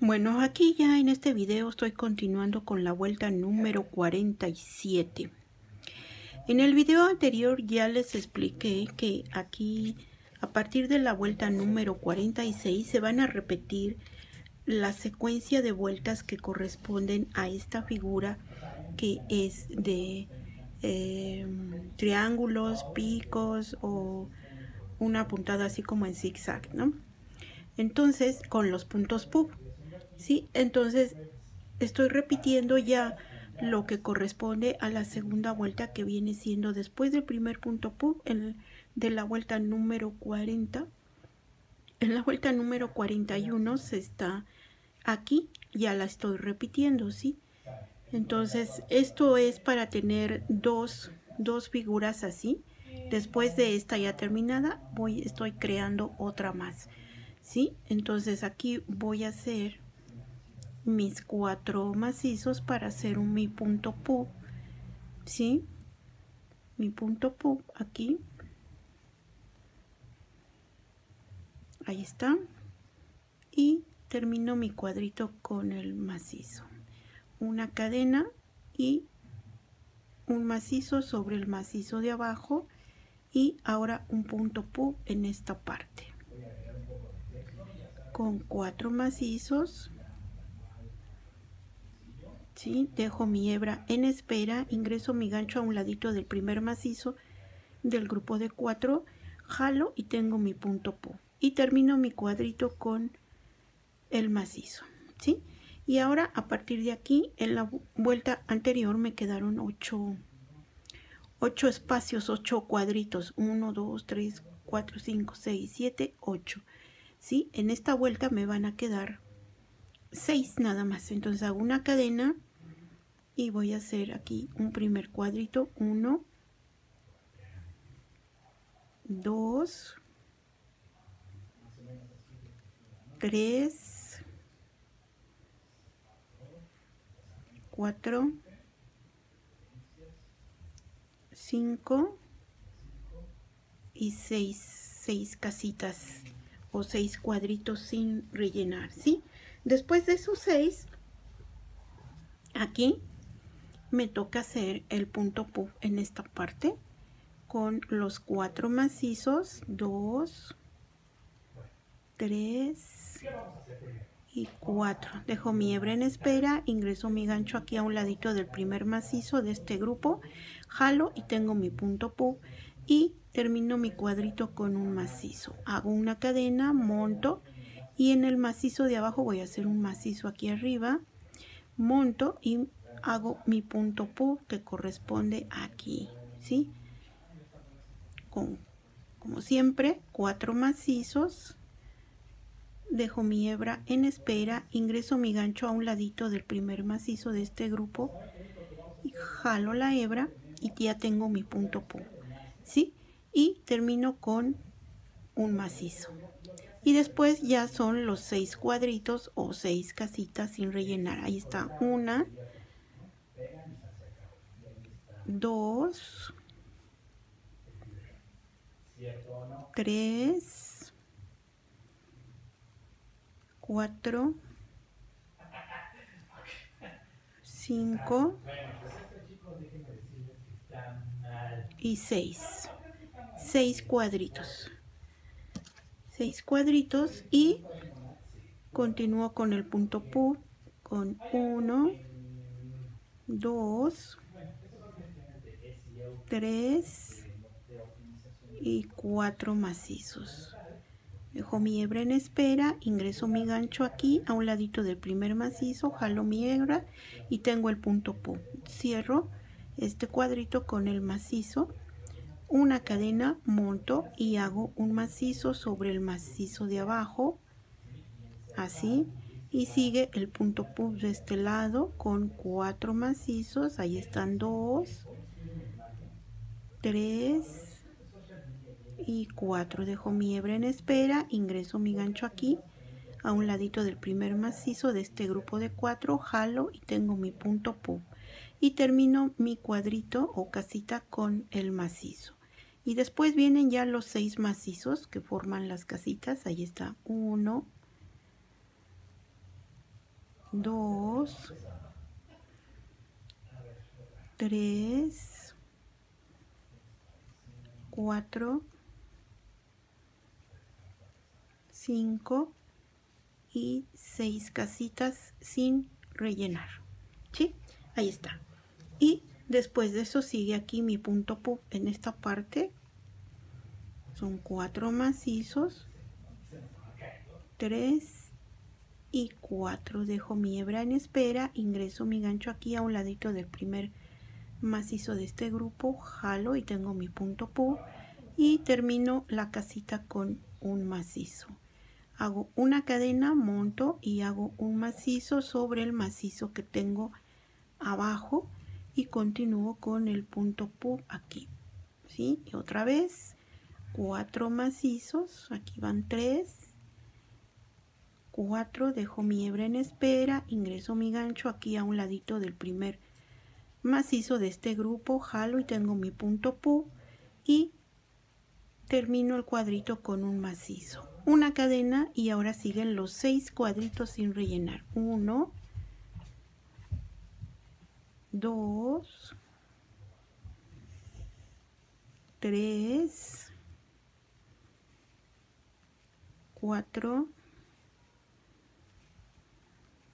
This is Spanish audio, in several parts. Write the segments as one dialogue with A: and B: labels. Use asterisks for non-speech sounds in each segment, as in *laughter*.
A: Bueno, aquí ya en este video estoy continuando con la vuelta número 47. En el video anterior ya les expliqué que aquí a partir de la vuelta número 46 se van a repetir la secuencia de vueltas que corresponden a esta figura que es de em, triángulos, picos o una puntada así como en zigzag, ¿no? Entonces, con los puntos pub. ¿Sí? Entonces estoy repitiendo ya lo que corresponde a la segunda vuelta que viene siendo después del primer punto pub de la vuelta número 40. En la vuelta número 41 se está aquí, ya la estoy repitiendo, ¿sí? Entonces esto es para tener dos, dos figuras así. Después de esta ya terminada, voy, estoy creando otra más, ¿sí? Entonces aquí voy a hacer mis cuatro macizos para hacer un mi punto pub ¿sí? mi punto pub aquí. Ahí está. Y termino mi cuadrito con el macizo. Una cadena y un macizo sobre el macizo de abajo y ahora un punto pub en esta parte. Con cuatro macizos ¿sí? Dejo mi hebra en espera, ingreso mi gancho a un ladito del primer macizo del grupo de cuatro, jalo y tengo mi punto po y termino mi cuadrito con el macizo, ¿sí? Y ahora a partir de aquí, en la vuelta anterior me quedaron ocho, ocho espacios, ocho cuadritos, 1, 2, 3, 4, 5, 6, 7, 8, ¿sí? En esta vuelta me van a quedar 6 nada más, entonces hago una cadena y voy a hacer aquí un primer cuadrito 1 2 3 4 5 y 6 6 casitas o 6 cuadritos sin rellenar ¿sí? después de esos 6 aquí me toca hacer el punto puff en esta parte con los cuatro macizos. 2 3 y 4 dejo mi hebra en espera ingreso mi gancho aquí a un ladito del primer macizo de este grupo jalo y tengo mi punto puff y termino mi cuadrito con un macizo. Hago una cadena monto y en el macizo de abajo voy a hacer un macizo aquí arriba monto y hago mi punto pub que corresponde aquí, ¿sí? Con, como siempre, cuatro macizos. Dejo mi hebra en espera, ingreso mi gancho a un ladito del primer macizo de este grupo y jalo la hebra y ya tengo mi punto pub, ¿sí? Y termino con un macizo. Y después ya son los seis cuadritos o seis casitas sin rellenar. Ahí está una, dos, tres, cuatro, cinco y seis. Seis cuadritos. Seis cuadritos y continúo con el punto pu con uno, dos, 3 y 4 macizos. Dejo mi hebra en espera, ingreso mi gancho aquí a un ladito del primer macizo, jalo mi hebra y tengo el punto pu. Cierro este cuadrito con el macizo, una cadena, monto y hago un macizo sobre el macizo de abajo, así, y sigue el punto pu de este lado con cuatro macizos, ahí están dos, 3 y 4 dejo mi hebra en espera. Ingreso mi gancho aquí a un ladito del primer macizo de este grupo de 4 jalo y tengo mi punto pub y termino mi cuadrito o casita con el macizo. Y después vienen ya los seis macizos que forman las casitas. Ahí está. 1 2, 3, 4, 5 y 6 casitas sin rellenar. ¿Sí? Ahí está. Y después de eso sigue aquí mi punto pup en esta parte. Son cuatro macizos. 3 y 4. Dejo mi hebra en espera, ingreso mi gancho aquí a un ladito del primer macizo de este grupo, jalo y tengo mi punto pu y termino la casita con un macizo. Hago una cadena, monto y hago un macizo sobre el macizo que tengo abajo y continúo con el punto pu aquí. ¿sí? Y otra vez, cuatro macizos, aquí van tres 4 dejo mi hebra en espera ingreso mi gancho aquí a un ladito del primer macizo de este grupo jalo y tengo mi punto pu y termino el cuadrito con un macizo. Una cadena y ahora siguen los seis cuadritos sin rellenar. 1 2 3 4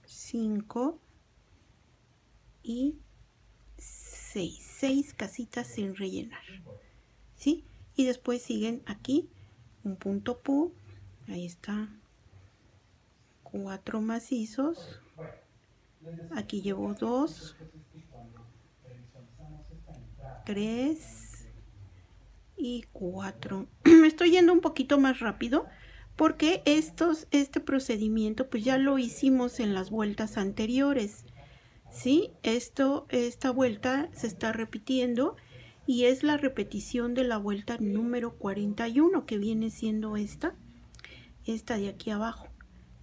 A: 5 y 6. 6 casitas sin rellenar. ¿Sí? Y después siguen aquí un punto pu. Ahí está. Cuatro macizos. Aquí llevo dos. Tres. Y cuatro. *clears throat* Me estoy yendo un poquito más rápido porque estos, este procedimiento pues ya lo hicimos en las vueltas anteriores. ¿Sí? Esto, esta vuelta se está repitiendo y es la repetición de la vuelta número 41 que viene siendo esta, esta de aquí abajo.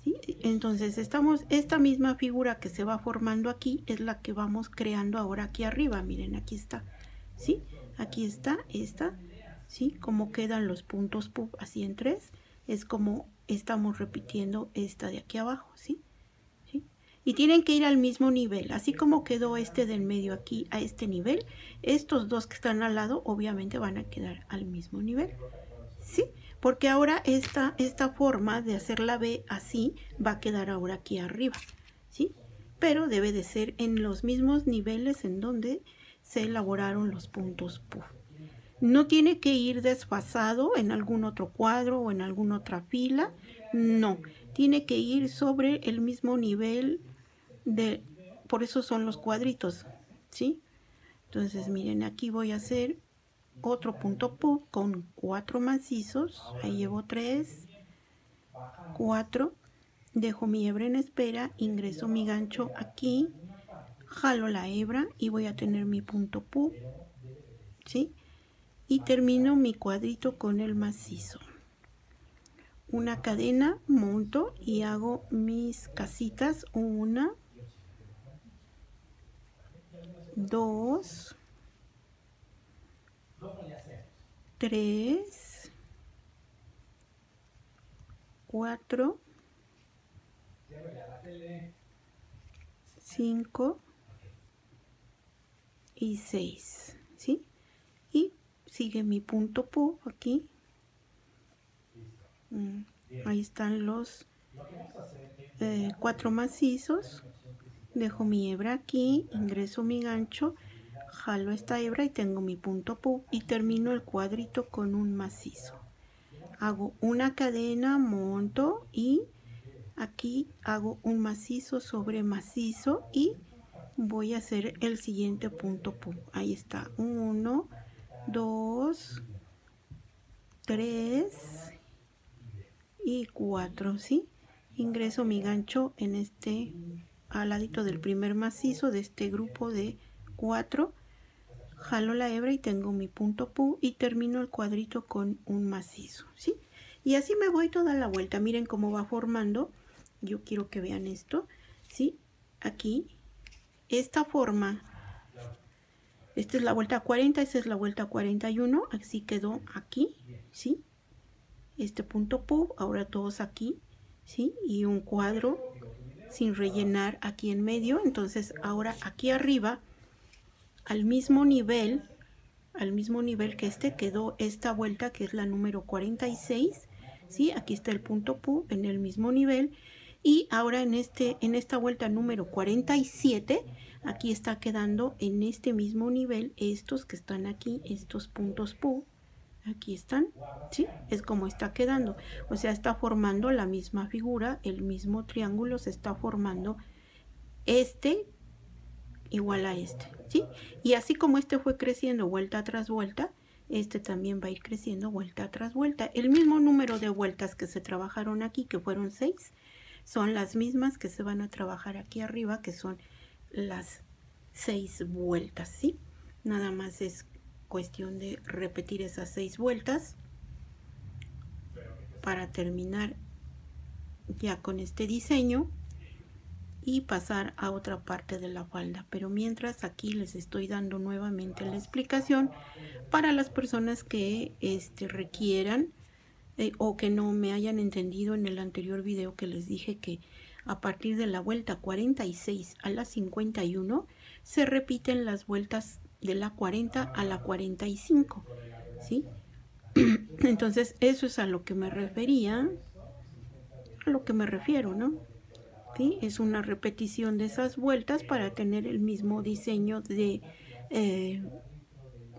A: ¿sí? Entonces estamos, esta misma figura que se va formando aquí es la que vamos creando ahora aquí arriba. Miren, aquí está. ¿sí? Aquí está esta, ¿sí? Como quedan los puntos así en tres es como estamos repitiendo esta de aquí abajo, ¿sí? Y tienen que ir al mismo nivel, así como quedó este del medio aquí a este nivel, estos dos que están al lado obviamente van a quedar al mismo nivel, ¿sí? Porque ahora esta, esta forma de hacer la B así va a quedar ahora aquí arriba, ¿sí? Pero debe de ser en los mismos niveles en donde se elaboraron los puntos PUF. No tiene que ir desfasado en algún otro cuadro o en alguna otra fila. No, tiene que ir sobre el mismo nivel de... Por eso son los cuadritos, ¿sí? Entonces, miren, aquí voy a hacer otro punto pop con cuatro macizos. Ahí llevo tres, cuatro. Dejo mi hebra en espera, ingreso mi gancho aquí, jalo la hebra y voy a tener mi punto pop, ¿sí? y termino mi cuadrito con el macizo una cadena monto y hago mis casitas una dos. Tres. Cuatro. Cinco. Y seis ¿sí? y sigue mi punto pu aquí. Mm, ahí están los eh, cuatro macizos dejo mi hebra aquí ingreso mi gancho jalo esta hebra y tengo mi punto pu y termino el cuadrito con un macizo hago una cadena monto y aquí hago un macizo sobre macizo y voy a hacer el siguiente punto pu ahí está uno 2, 3 y 4, ¿sí? Ingreso mi gancho en este, al ladito del primer macizo de este grupo de 4. Jalo la hebra y tengo mi punto pu y termino el cuadrito con un macizo, ¿sí? Y así me voy toda la vuelta. Miren cómo va formando. Yo quiero que vean esto, ¿sí? Aquí, esta forma esta es la vuelta 40, esta es la vuelta 41. Así quedó aquí, ¿sí? Este punto pub, ahora todos aquí, ¿sí? Y un cuadro sin rellenar aquí en medio. Entonces ahora aquí arriba al mismo nivel al mismo nivel que este quedó esta vuelta que es la número 46 ¿sí? aquí está el punto pu en el mismo nivel. Y ahora en este en esta vuelta número 47 aquí está quedando en este mismo nivel estos que están aquí estos puntos pu aquí están ¿sí? es como está quedando o sea está formando la misma figura el mismo triángulo se está formando este igual a este ¿sí? y así como este fue creciendo vuelta tras vuelta este también va a ir creciendo vuelta tras vuelta el mismo número de vueltas que se trabajaron aquí que fueron seis son las mismas que se van a trabajar aquí arriba que son las seis vueltas ¿sí? nada más es cuestión de repetir esas seis vueltas para terminar ya con este diseño y pasar a otra parte de la falda. Pero mientras aquí les estoy dando nuevamente la explicación para las personas que este, requieran eh, o que no me hayan entendido en el anterior video que les dije que a partir de la vuelta 46 a la 51 se repiten las vueltas de la 40 a la 45, ¿sí? *clears throat* Entonces, eso es a lo que me refería, a lo que me refiero, ¿no? ¿Sí? Es una repetición de esas vueltas para tener el mismo diseño de, eh,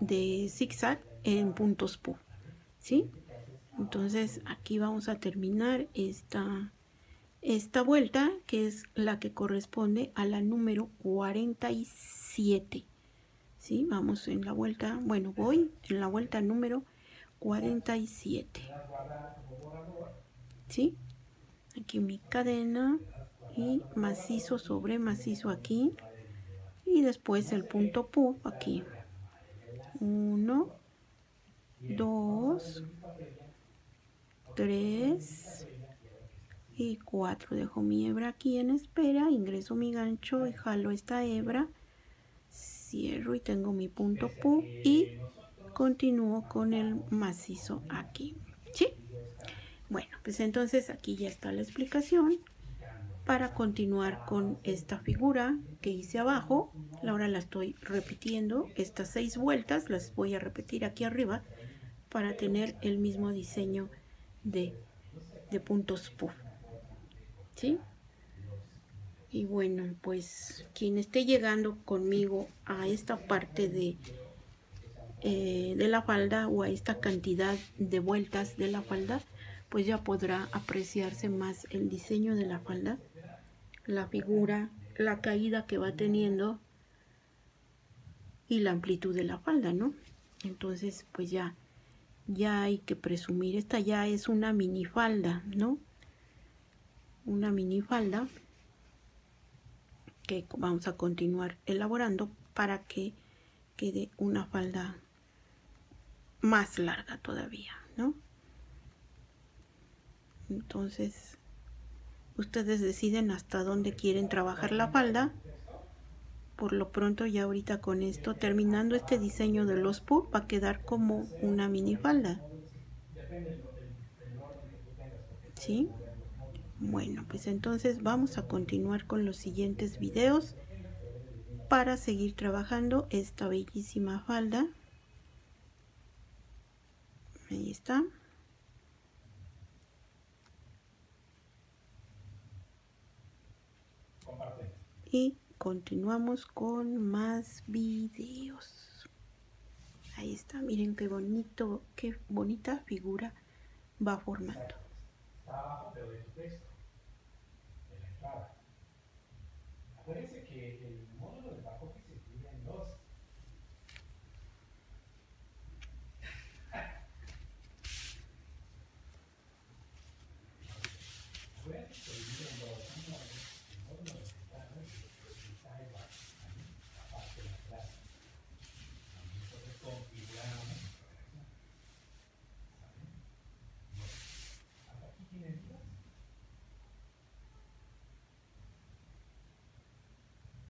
A: de zigzag en puntos pu, ¿sí? Entonces, aquí vamos a terminar esta, esta vuelta, que es la que corresponde a la número 47. ¿Sí? Vamos en la vuelta, bueno, voy en la vuelta número 47. ¿Sí? Aquí mi cadena y macizo sobre macizo aquí. Y después el punto pu aquí. 1, 2, 3 y 4. Dejo mi hebra aquí en espera, ingreso mi gancho y jalo esta hebra cierro y tengo mi punto pu y continúo con el macizo aquí ¿sí? bueno pues entonces aquí ya está la explicación para continuar con esta figura que hice abajo ahora la estoy repitiendo estas seis vueltas las voy a repetir aquí arriba para tener el mismo diseño de, de puntos puff ¿sí? Y bueno pues quien esté llegando conmigo a esta parte de eh, de la falda o a esta cantidad de vueltas de la falda pues ya podrá apreciarse más el diseño de la falda la figura la caída que va teniendo y la amplitud de la falda no entonces pues ya ya hay que presumir esta ya es una minifalda no una minifalda vamos a continuar elaborando para que quede una falda más larga todavía, ¿no? Entonces, ustedes deciden hasta dónde quieren trabajar la falda. Por lo pronto, ya ahorita con esto, terminando este diseño de los puff, va a quedar como una mini falda. ¿Sí? Bueno, pues entonces vamos a continuar con los siguientes videos para seguir trabajando esta bellísima falda. Ahí está. Y continuamos con más videos. Ahí está, miren qué bonito, qué bonita figura va formando. Acuérdense que el